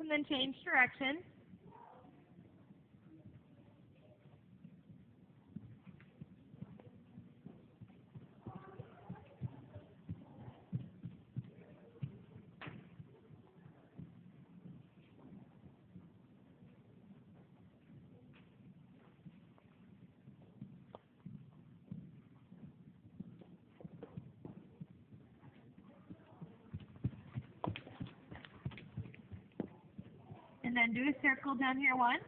and then change direction. And then do a circle down here once.